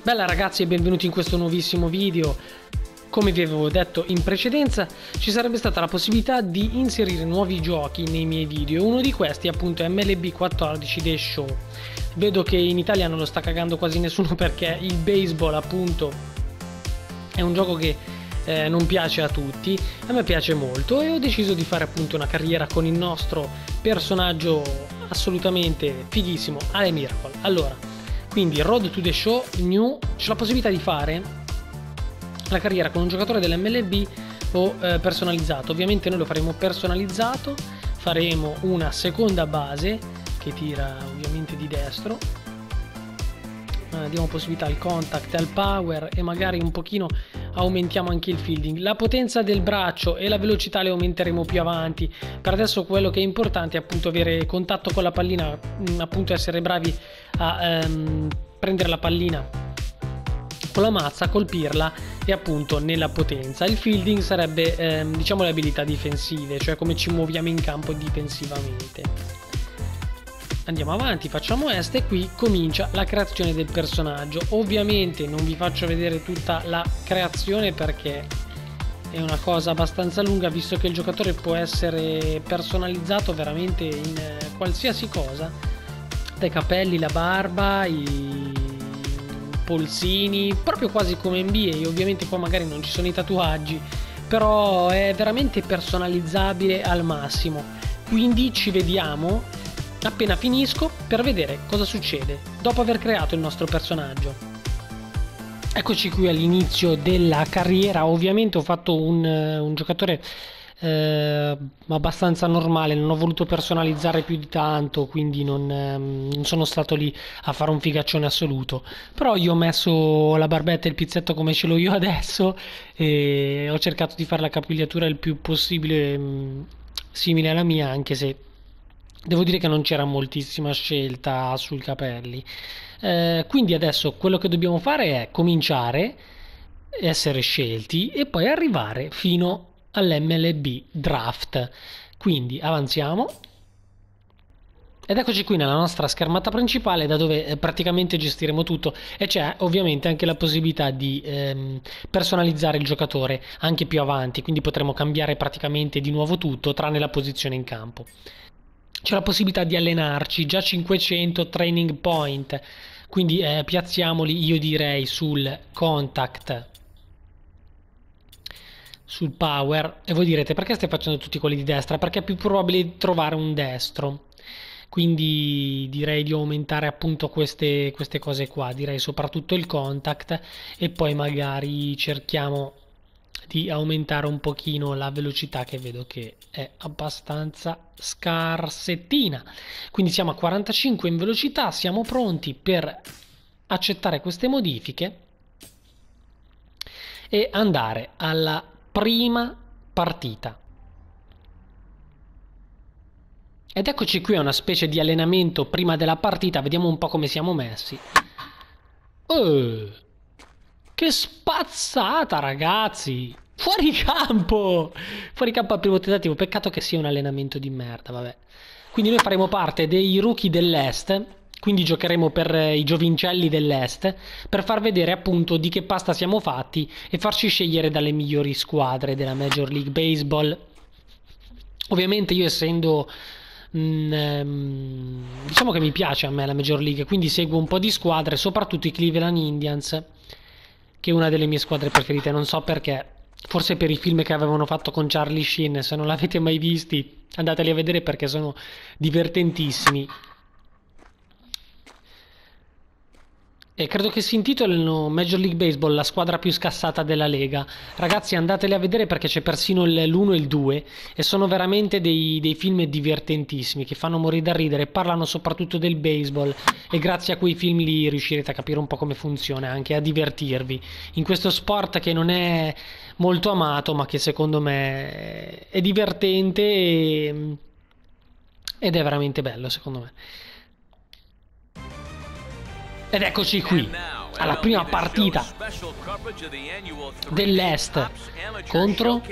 Bella ragazzi e benvenuti in questo nuovissimo video. Come vi avevo detto in precedenza, ci sarebbe stata la possibilità di inserire nuovi giochi nei miei video. Uno di questi appunto è MLB 14 The Show. Vedo che in Italia non lo sta cagando quasi nessuno perché il baseball appunto è un gioco che eh, non piace a tutti, a me piace molto e ho deciso di fare appunto una carriera con il nostro personaggio assolutamente fighissimo, Ale Miracle. Allora, quindi Road to the Show New c'è la possibilità di fare la carriera con un giocatore dell'MLB o eh, personalizzato. Ovviamente noi lo faremo personalizzato, faremo una seconda base che tira ovviamente di destro. Eh, diamo possibilità al contact, al power e magari un pochino aumentiamo anche il fielding. La potenza del braccio e la velocità le aumenteremo più avanti. Per adesso quello che è importante è appunto avere contatto con la pallina, mm, appunto essere bravi a ehm, prendere la pallina con la mazza, colpirla e appunto nella potenza. Il fielding sarebbe ehm, diciamo le abilità difensive, cioè come ci muoviamo in campo difensivamente andiamo avanti, facciamo est e qui comincia la creazione del personaggio. Ovviamente non vi faccio vedere tutta la creazione perché è una cosa abbastanza lunga visto che il giocatore può essere personalizzato veramente in eh, qualsiasi cosa, dai capelli, la barba, i polsini, proprio quasi come NBA, ovviamente qua magari non ci sono i tatuaggi, però è veramente personalizzabile al massimo. Quindi ci vediamo appena finisco per vedere cosa succede dopo aver creato il nostro personaggio. Eccoci qui all'inizio della carriera, ovviamente ho fatto un, eh, un giocatore eh, abbastanza normale, non ho voluto personalizzare più di tanto, quindi non, eh, non, sono stato lì a fare un figaccione assoluto. Però io ho messo la barbetta e il pizzetto come ce l'ho io adesso e ho cercato di fare la capigliatura il più possibile mh, mm, simile alla mia, anche se devo dire che non c'era moltissima scelta sui capelli. Eh, quindi adesso quello che dobbiamo fare è cominciare, essere scelti e poi arrivare fino all'MLB draft. Quindi avanziamo. Ed eccoci qui nella nostra schermata principale da dove eh, praticamente gestiremo tutto e c'è ovviamente anche la possibilità di ehm, personalizzare il giocatore anche più avanti, quindi potremo cambiare praticamente di nuovo tutto tranne la posizione in campo c'è la possibilità di allenarci, già 500 training point, quindi eh, piazziamoli io direi sul contact, sul power e voi direte perché stai facendo tutti quelli di destra? Perché è più probabile trovare un destro. Quindi direi di aumentare appunto queste, queste cose qua, direi soprattutto il contact e poi magari cerchiamo di aumentare un pochino la velocità che vedo che è abbastanza scarsettina. Quindi siamo a 45 in velocità siamo pronti per accettare queste modifiche e andare alla prima partita. Ed eccoci qui a una specie di allenamento prima della partita vediamo un po' come siamo messi. Oh. Che spazzata, ragazzi! Fuori campo! Fuori campo al primo tentativo. Peccato che sia un allenamento di merda, vabbè. Quindi noi faremo parte dei rookie dell'Est. Quindi giocheremo per i giovincelli dell'Est. Per far vedere appunto di che pasta siamo fatti e farci scegliere dalle migliori squadre della Major League Baseball. Ovviamente io essendo ehm, diciamo che mi piace a me la Major League, quindi seguo un po' di squadre, soprattutto i Cleveland Indians che è una delle mie squadre preferite, non so perché. Forse per i film che avevano fatto con Charlie Sheen, se non l'avete mai visti, andateli a vedere perché sono divertentissimi. E credo che si intitolino Major League Baseball, la squadra più scassata della Lega. Ragazzi, andateli a vedere perché c'è persino l'1 e il 2 e sono veramente dei, dei, film divertentissimi che fanno morire da ridere, parlano soprattutto del baseball e grazie a quei film lì riuscirete a capire un po' come funziona, anche a divertirvi in questo sport che non è molto amato ma che secondo me è divertente e, ed è veramente bello secondo me. Ed eccoci qui. alla prima partita dell'Est contro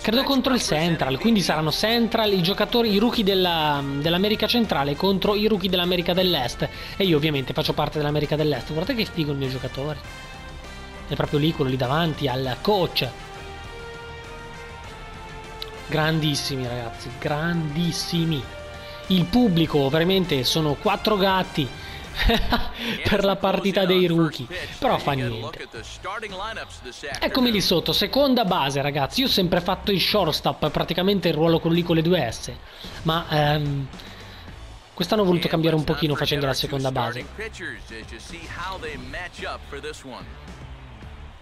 credo contro il Central quindi saranno Central i giocatori i rookie della, dell'America centrale contro i rookie dell'America dell'Est. E io ovviamente faccio parte dell'America dell'Est. Guardate che figo il mio giocatore. È proprio lì quello lì davanti al coach. Grandissimi ragazzi grandissimi. Il pubblico veramente sono quattro gatti per la partita dei rookie. Però fa niente. Eccomi lì sotto seconda base ragazzi. Io ho sempre fatto il shortstop praticamente il ruolo con lì con le due S. Ma ehm, quest'anno ho voluto cambiare un pochino facendo la seconda base.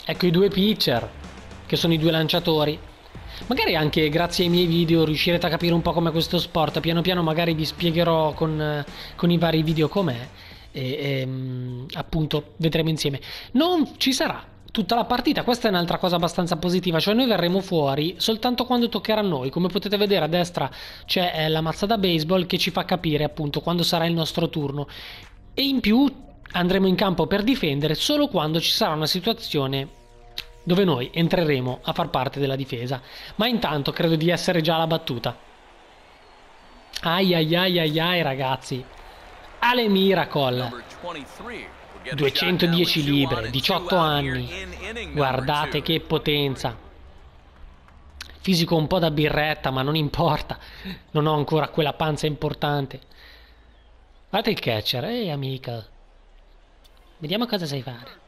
Ecco i due pitcher che sono i due lanciatori. Magari anche grazie ai miei video riuscirete a capire un po' com'è questo sport. Piano piano magari vi spiegherò con, con i vari video com'è. E, e mm, appunto vedremo insieme. Non ci sarà tutta la partita. Questa è un'altra cosa abbastanza positiva, cioè noi verremo fuori soltanto quando toccherà a noi. Come potete vedere a destra c'è eh, la mazza da baseball che ci fa capire appunto quando sarà il nostro turno. E in più andremo in campo per difendere solo quando ci sarà una situazione dove noi entreremo a far parte della difesa. Ma intanto credo di essere già alla battuta. Ai ai ai ai ai ragazzi. Ale Miracle. 210 libre, 18 anni. Guardate che potenza. Fisico un po' da birretta, ma non importa. Non ho ancora quella panza importante. Guardate il catcher, ehi amica. Vediamo cosa sai fare.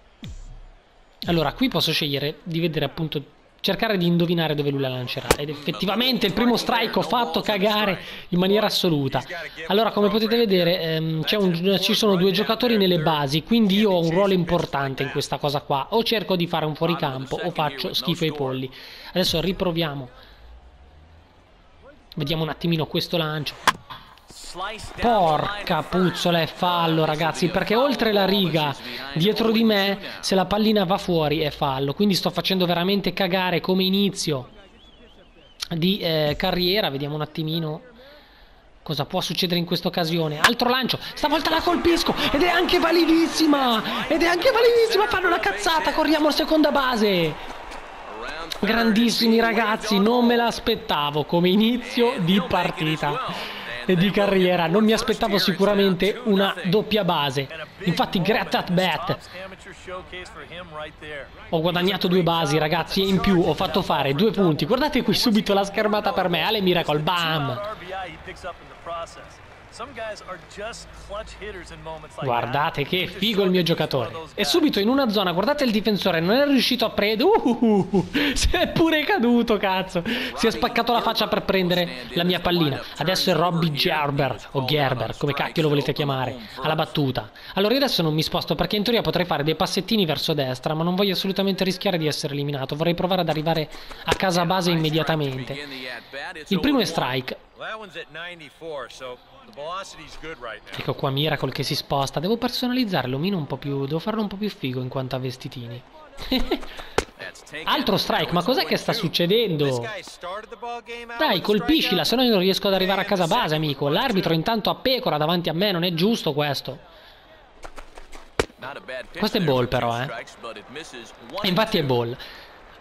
Allora, qui posso scegliere di vedere appunto cercare di indovinare dove lui la lancerà. Ed effettivamente il primo strike ho fatto cagare in maniera assoluta. Allora come potete vedere ehm, un, ci sono due giocatori nelle basi quindi io ho un ruolo importante in questa cosa qua. O cerco di fare un fuoricampo o faccio schifo ai polli. Adesso riproviamo. Vediamo un attimino questo lancio Porca puzzola è fallo ragazzi perché oltre la riga dietro di me se la pallina va fuori è fallo. Quindi sto facendo veramente cagare come inizio di eh, carriera. Vediamo un attimino cosa può succedere in questa occasione. Altro lancio. Stavolta la colpisco ed è anche validissima ed è anche validissima. Fanno la cazzata corriamo a seconda base. Grandissimi ragazzi non me l'aspettavo come inizio di partita di carriera. Non mi aspettavo sicuramente una doppia base. Infatti, great at bat. Ho guadagnato due basi, ragazzi, e in più ho fatto fare due punti. Guardate qui subito la schermata per me. Ale Miracle, bam! Guardate che figo il mio giocatore. E subito in una zona, guardate il difensore, non è riuscito a prendere. Uh, uh, uh, si è pure caduto, cazzo. Si è spaccato la faccia per prendere la mia pallina. Adesso è Robbie Gerber, o Gerber, come cacchio lo volete chiamare, alla battuta. Allora io adesso non mi sposto perché in teoria potrei fare dei passettini verso destra, ma non voglio assolutamente rischiare di essere eliminato. Vorrei provare ad arrivare a casa base immediatamente. Il primo è strike. Ecco qua Miracle che si sposta. Devo personalizzare l'omino un po' più. Devo farlo un po' più figo in quanto a vestitini. Altro strike, ma cos'è che sta succedendo? Dai, colpiscila, se no io non riesco ad arrivare a casa base, amico. L'arbitro intanto a pecora davanti a me, non è giusto questo. Questo è ball però, eh. Infatti è ball.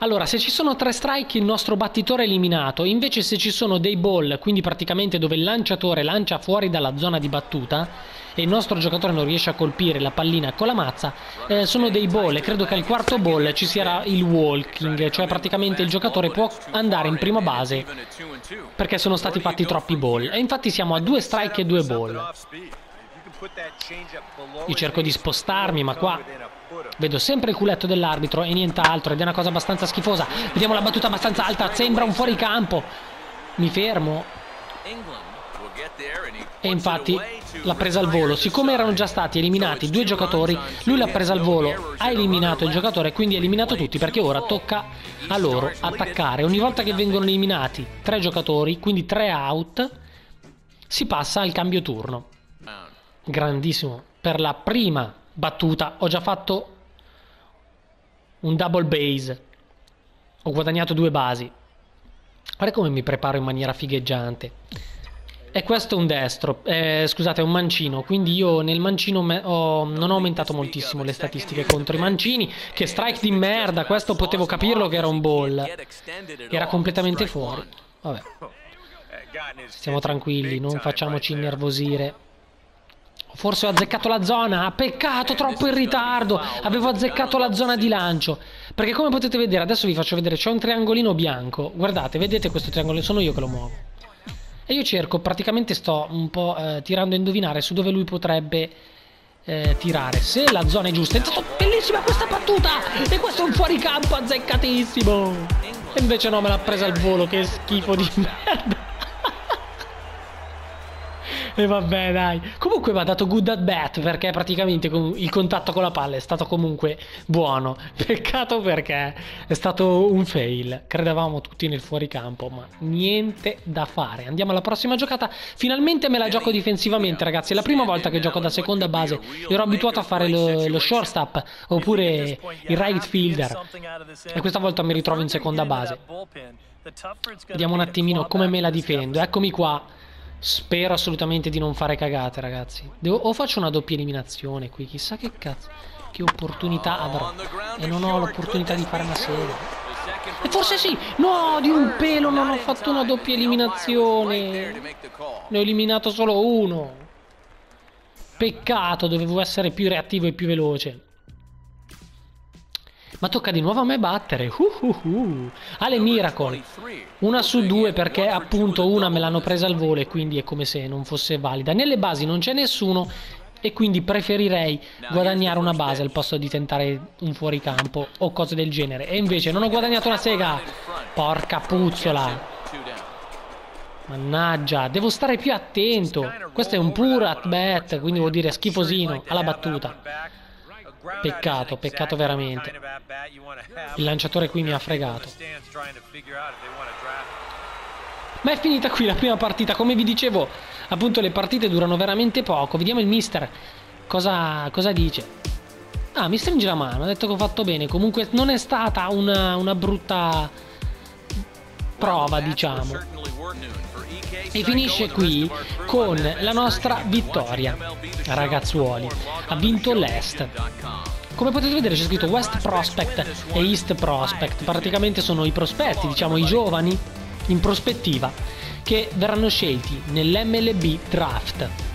Allora, se ci sono tre strike il nostro battitore è eliminato, invece se ci sono dei ball, quindi praticamente dove il lanciatore lancia fuori dalla zona di battuta e il nostro giocatore non riesce a colpire la pallina con la mazza, eh, sono dei ball e credo che al quarto ball ci sia il walking, cioè praticamente il giocatore può andare in prima base perché sono stati fatti troppi ball. E infatti siamo a due strike e due ball. Io cerco di spostarmi, ma qua Vedo sempre il culetto dell'arbitro e nient'altro ed è una cosa abbastanza schifosa. Vediamo la battuta abbastanza alta, sembra un fuoricampo. Mi fermo. E infatti l'ha presa al volo. Siccome erano già stati eliminati due giocatori, lui l'ha presa al volo, ha eliminato il giocatore quindi ha eliminato tutti perché ora tocca a loro attaccare. Ogni volta che vengono eliminati tre giocatori, quindi tre out, si passa al cambio turno. Grandissimo. Per la prima battuta ho già fatto un double base. Ho guadagnato due basi. Guarda come mi preparo in maniera figheggiante. E questo è un destro, eh, scusate, è un mancino, quindi io nel mancino ho, non ho aumentato moltissimo le statistiche contro i mancini, che strike di merda, questo potevo capirlo che era un ball, era completamente fuori, vabbè, stiamo tranquilli, non facciamoci innervosire. Forse ho azzeccato la zona, peccato, troppo in ritardo, avevo azzeccato la zona di lancio, perché come potete vedere, adesso vi faccio vedere, c'è un triangolino bianco, guardate, vedete questo triangolo, sono io che lo muovo. E io cerco, praticamente sto un po' eh, tirando a indovinare su dove lui potrebbe eh, tirare. Se la zona è giusta. È stata bellissima questa battuta! E questo è un fuoricampo azzeccatissimo! E invece no, me l'ha presa al volo, che schifo di merda! E vabbè, dai. Comunque mi ha dato good at bat perché praticamente il contatto con la palla è stato comunque buono. Peccato perché è stato un fail. Credevamo tutti nel fuoricampo, ma niente da fare. Andiamo alla prossima giocata. Finalmente me la gioco difensivamente, ragazzi. È la prima volta che gioco da seconda base. Ero abituato a fare lo, lo shortstop oppure il right fielder. E questa volta mi ritrovo in seconda base. Vediamo un attimino come me la difendo. Eccomi qua. Spero assolutamente di non fare cagate, ragazzi. Devo, o faccio una doppia eliminazione qui, chissà che cazzo, che opportunità avrò. E non ho l'opportunità di fare una serie. E forse sì! No, di un pelo non ho fatto una doppia eliminazione. Ne ho eliminato solo uno. Peccato, dovevo essere più reattivo e più veloce. Ma tocca di nuovo a me battere. Uh, uh, uh. Ale Miracle. Una su due perché appunto una me l'hanno presa al volo e quindi è come se non fosse valida. Nelle basi non c'è nessuno e quindi preferirei guadagnare una base al posto di tentare un fuoricampo o cose del genere. E invece non ho guadagnato una sega. Porca puzzola. Mannaggia, devo stare più attento. Questo è un puro at bat, quindi vuol dire schifosino alla battuta. Peccato, peccato veramente. Il lanciatore qui mi ha fregato. Ma è finita qui la prima partita. Come vi dicevo, appunto le partite durano veramente poco. Vediamo il mister cosa, cosa dice. Ah, mi stringe la mano, ha detto che ho fatto bene. Comunque non è stata una, una brutta prova, diciamo. E finisce qui con la nostra vittoria, ragazzuoli. Ha vinto l'Est. Come potete vedere c'è scritto West Prospect e East Prospect, praticamente sono i prospetti, diciamo i giovani in prospettiva che verranno scelti nell'MLB Draft.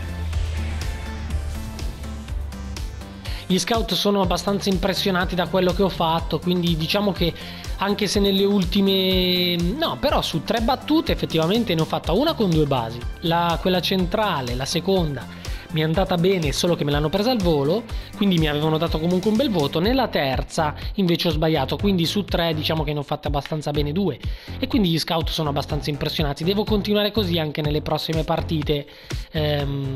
Gli scout sono abbastanza impressionati da quello che ho fatto, quindi diciamo che anche se nelle ultime... no, però su tre battute effettivamente ne ho fatta una con due basi, la, quella centrale, la seconda mi è andata bene solo che me l'hanno presa al volo, quindi mi avevano dato comunque un bel voto. Nella terza invece ho sbagliato, quindi su tre diciamo che ne ho fatte abbastanza bene due. E quindi gli scout sono abbastanza impressionati. Devo continuare così anche nelle prossime partite ehm,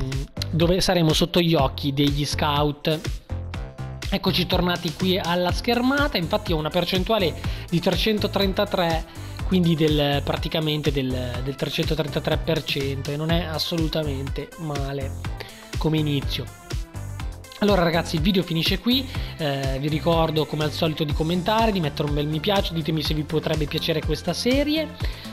dove saremo sotto gli occhi degli scout. Eccoci tornati qui alla schermata, infatti ho una percentuale di 333 quindi del, praticamente del, del 333% e non è assolutamente male come inizio. Allora ragazzi il video finisce qui, eh, vi ricordo come al solito di commentare, di mettere un bel mi piace, ditemi se vi potrebbe piacere questa serie,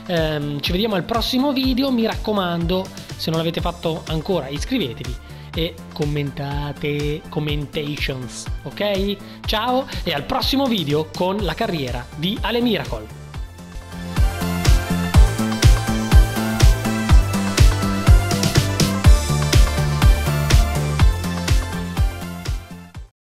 eh, ci vediamo al prossimo video, mi raccomando se non l'avete fatto ancora iscrivetevi e commentate, commentations, ok? Ciao e al prossimo video con la carriera di Ale Miracle.